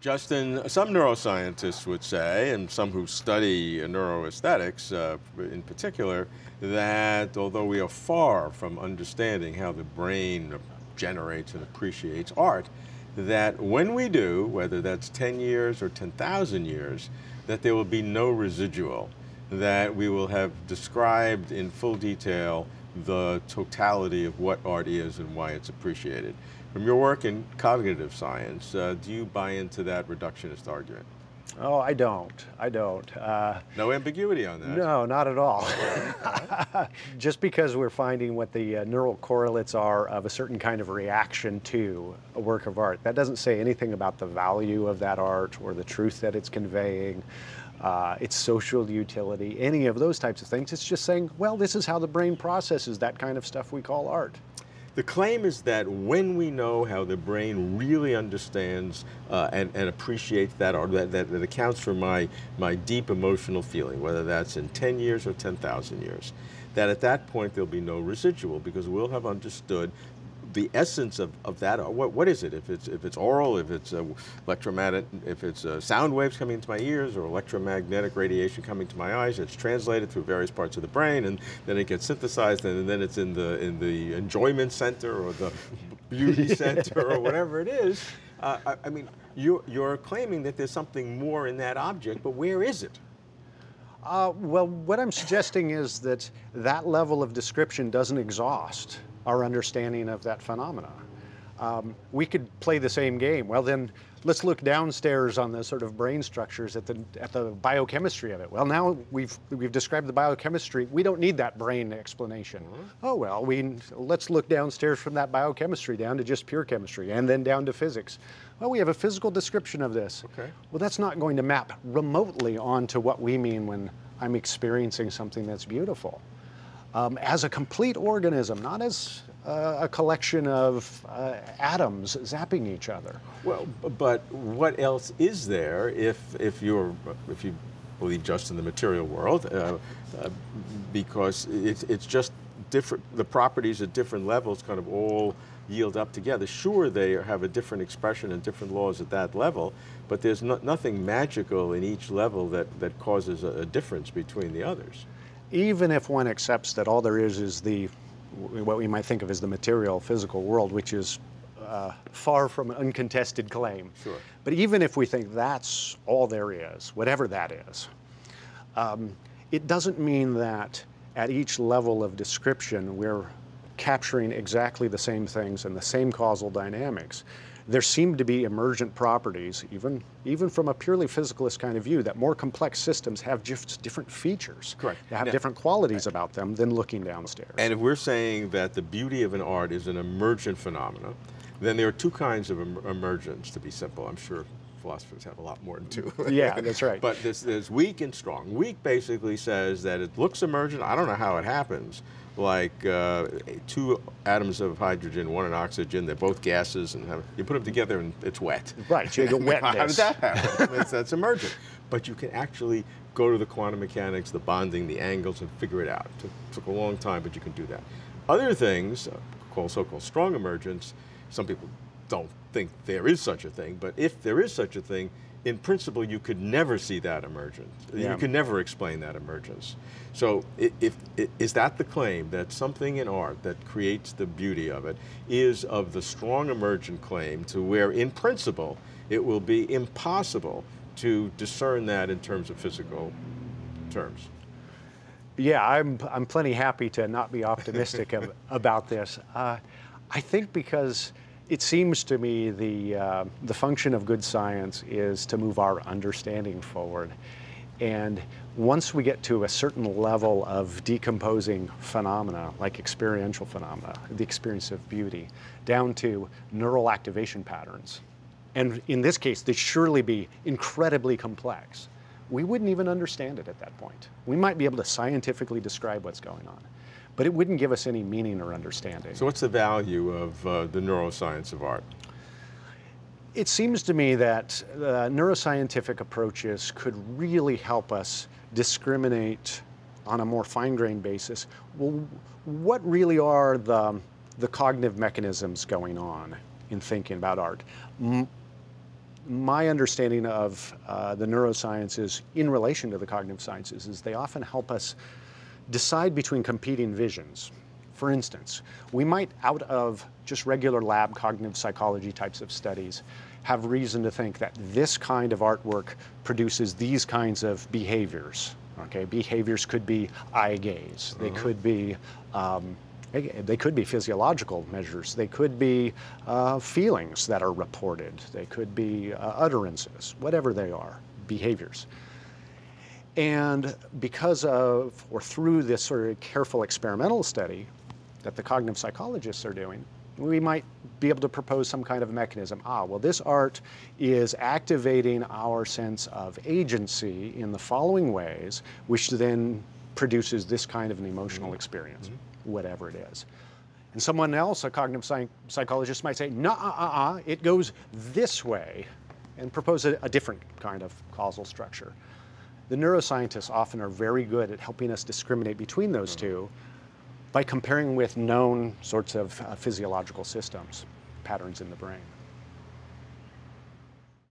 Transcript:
Justin, some neuroscientists would say, and some who study neuroaesthetics uh, in particular, that although we are far from understanding how the brain generates and appreciates art, that when we do, whether that's 10 years or 10,000 years, that there will be no residual, that we will have described in full detail the totality of what art is and why it's appreciated. From your work in cognitive science, uh, do you buy into that reductionist argument? Oh, I don't. I don't. Uh, no ambiguity on that. No, not at all. Just because we're finding what the uh, neural correlates are of a certain kind of reaction to a work of art, that doesn't say anything about the value of that art or the truth that it's conveying, uh, its social utility, any of those types of things. It's just saying, well, this is how the brain processes that kind of stuff we call art. The claim is that when we know how the brain really understands uh, and, and, appreciates that art, that, that, that, accounts for my, my deep emotional feeling, whether that's in 10 years or 10,000 years, that at that point there'll be no residual because we'll have understood the essence of, of that, uh, what, what is it? If it's, if it's oral, if it's uh, electromagnetic, if it's uh, sound waves coming into my ears or electromagnetic radiation coming to my eyes, it's translated through various parts of the brain and then it gets synthesized and then it's in the, in the enjoyment center or the beauty center or whatever it is. Uh, I, I, mean, you, you're claiming that there's something more in that object, but where is it? Uh, well, what I'm suggesting is that that level of description doesn't exhaust our understanding of that phenomena. Um, we could play the same game. Well, then let's look downstairs on the sort of brain structures at the at the biochemistry of it. Well, now we've we've described the biochemistry. We don't need that brain explanation. Mm -hmm. Oh well, we let's look downstairs from that biochemistry down to just pure chemistry, and then down to physics. Well, we have a physical description of this. Okay. Well, that's not going to map remotely onto what we mean when I'm experiencing something that's beautiful um, as a complete organism, not as uh, a collection of uh, atoms zapping each other. Well, but what else is there if, if, you're, if you believe just in the material world, uh, uh because it's, it's just different, the properties at different levels kind of all yield up together. Sure, they have a different expression and different laws at that level, but there's no, nothing magical in each level that, that causes a, a difference between the others even if one accepts that all there is is the what we might think of as the material physical world, which is uh, far from an uncontested claim. Sure. But even if we think that's all there is, whatever that is, um, it doesn't mean that at each level of description we're capturing exactly the same things and the same causal dynamics there seem to be emergent properties, even, even from a purely physicalist kind of view, that more complex systems have just different features. Correct. They have now, different qualities right. about them than looking downstairs. And if we're saying that the beauty of an art is an emergent phenomenon, then there are two kinds of em emergence, to be simple. I'm sure philosophers have a lot more than two. yeah, that's right. But there's, there's weak and strong. Weak basically says that it looks emergent. I don't know how it happens, like uh, two atoms of hydrogen, one in oxygen. They're both gases, and have, you put them together and it's wet. Right, you get wetness. How does that happen? that's, that's emergent. But you can actually go to the quantum mechanics, the bonding, the angles, and figure it out. It took, took a long time, but you can do that. Other things, uh, called so-called strong emergence, some people don't think there is such a thing, but if there is such a thing, in principle, you could never see that emergence. Yeah. You could never explain that emergence. So if, if, is that the claim, that something in art that creates the beauty of it is of the strong emergent claim to where, in principle, it will be impossible to discern that in terms of physical terms? Yeah, I'm, I'm plenty happy to not be optimistic of, about this. Uh, I think because it seems to me the, uh, the function of good science is to move our understanding forward. And once we get to a certain level of decomposing phenomena, like experiential phenomena, the experience of beauty, down to neural activation patterns, and in this case, they'd surely be incredibly complex, we wouldn't even understand it at that point. We might be able to scientifically describe what's going on but it wouldn't give us any meaning or understanding. So what's the value of uh, the neuroscience of art? It seems to me that uh, neuroscientific approaches could really help us discriminate on a more fine-grained basis. Well, what really are the, the cognitive mechanisms going on in thinking about art? M my understanding of uh, the neurosciences in relation to the cognitive sciences is they often help us decide between competing visions. For instance, we might, out of just regular lab cognitive psychology types of studies, have reason to think that this kind of artwork produces these kinds of behaviors. Okay, behaviors could be eye gaze, they Uh-huh. could be um, they could be physiological measures. They could be uh, feelings that are reported. They could be uh, utterances, whatever they are, behaviors. And because of, or through this sort of careful experimental study that the cognitive psychologists are doing, we might be able to propose some kind of mechanism. Ah, well, this art is activating our sense of agency in the following ways, which then produces this kind of an emotional experience, whatever it is. And someone else, a cognitive psych- psychologist, might say, no, uh, uh, uh, it goes this way, and propose a, a different kind of causal structure. The neuroscientists often are very good at helping us discriminate between those two by comparing with known sorts of uh, physiological systems, patterns in the brain.